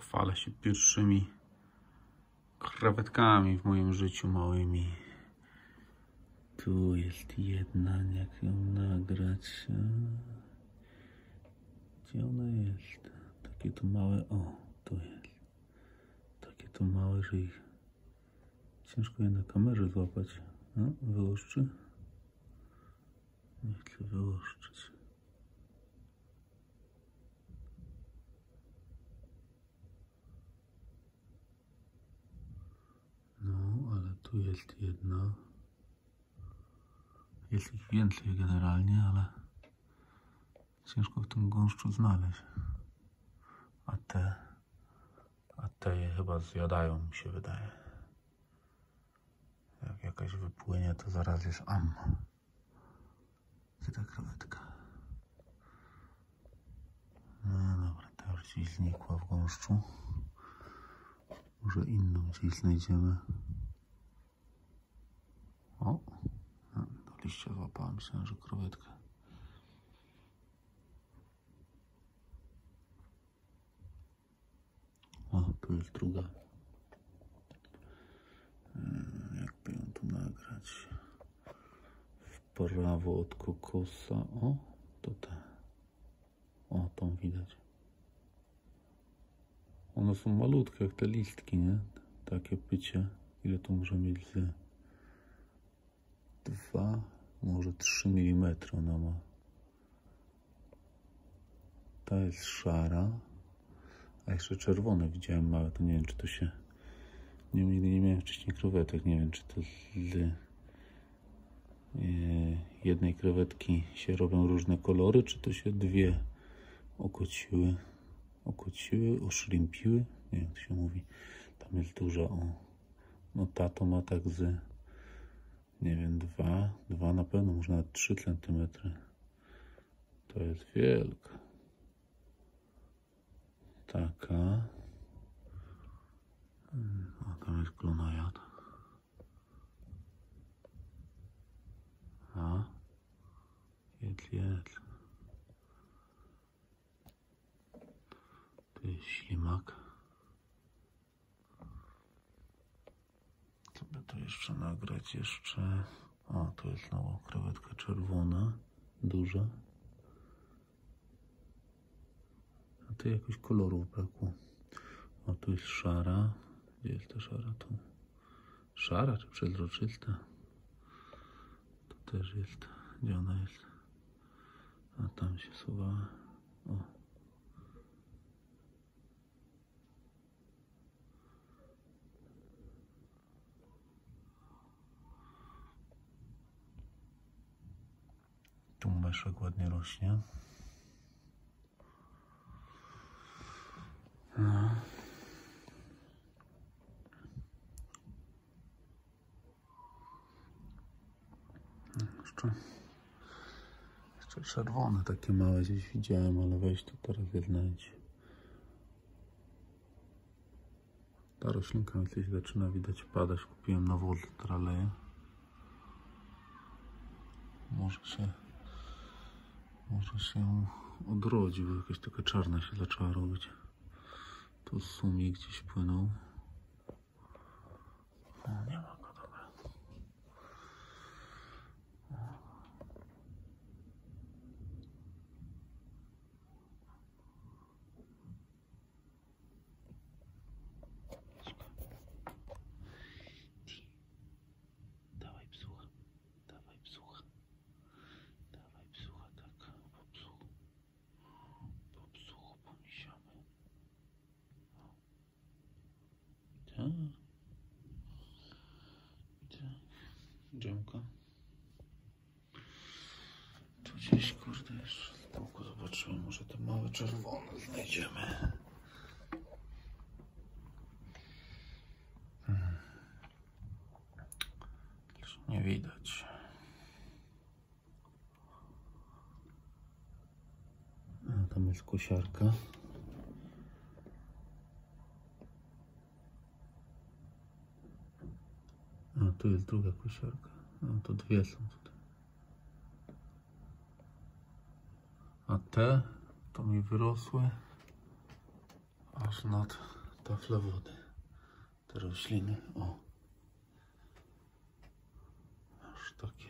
Pochwalę się pierwszymi krewetkami w moim życiu małymi. Tu jest jedna, jak ją nagrać. A, Gdzie ona jest? Takie tu małe, o, tu jest. Takie tu małe, że ich ciężko je na kamerze złapać. A, wyłuszczy? Nie chcę wyłuszczyć. No, ale tu jest jedna. Jest ich więcej generalnie, ale ciężko w tym gąszczu znaleźć. A te, a te je chyba zjadają, mi się wydaje. Jak jakaś wypłynie, to zaraz jest am. Gdzie ta krewetka? No dobra, ta już gdzieś znikła w gąszczu. Może inną gdzieś znajdziemy. O, liścia złapałem, myślałem, że krewetkę. O, tu jest druga. Mm, Jakby ją tu nagrać? W prawo od kokosa. O, to ta. O, tą widać. One są malutkie, jak te listki, nie? Takie pycie. Ile to może mieć z... 2, może 3 mm ona ma. Ta jest szara. A jeszcze czerwone widziałem małe, to nie wiem czy to się... Nie, nigdy nie miałem wcześniej krewetek, nie wiem czy to z e, jednej krewetki się robią różne kolory, czy to się dwie okociły, okociły, oszrimpiły, nie wiem jak to się mówi. Tam jest duża, o. No ta to ma tak z, nie wiem, dwa, dwa na pewno, może nawet trzy centymetry. To jest wielka. Taka. Mm, A tam jest. A. Jedz, jedz. Tu jest ślimak. To jeszcze nagrać? Jeszcze... O, tu jest znowu krewetka czerwona. Duża. A tu jakoś kolorów brakło. O, tu jest szara. Gdzie jest ta szara? Tu. Szara czy przezroczysta? Tu też jest. Gdzie ona jest? A tam się suwała. O. Tu meszek ładnie rośnie. No. Jeszcze, jeszcze czerwone takie małe gdzieś widziałem, ale weź tu teraz je. Ta roślinka mi coś zaczyna widać padać. Kupiłem nową traleję. Może się może się odrodzi, bo jakaś taka czarna się zaczęła robić. Tu sumie gdzieś płynął. Tak. Dżemka. Tu gdzieś, kurde, jeszcze z boku zobaczymy, może te małe czerwone znajdziemy. Nie widać. A tam jest kosiarka. Tu jest druga kosiarka. No to dwie są tutaj. A te to mi wyrosły aż nad tafla wody. Te rośliny, o. Aż takie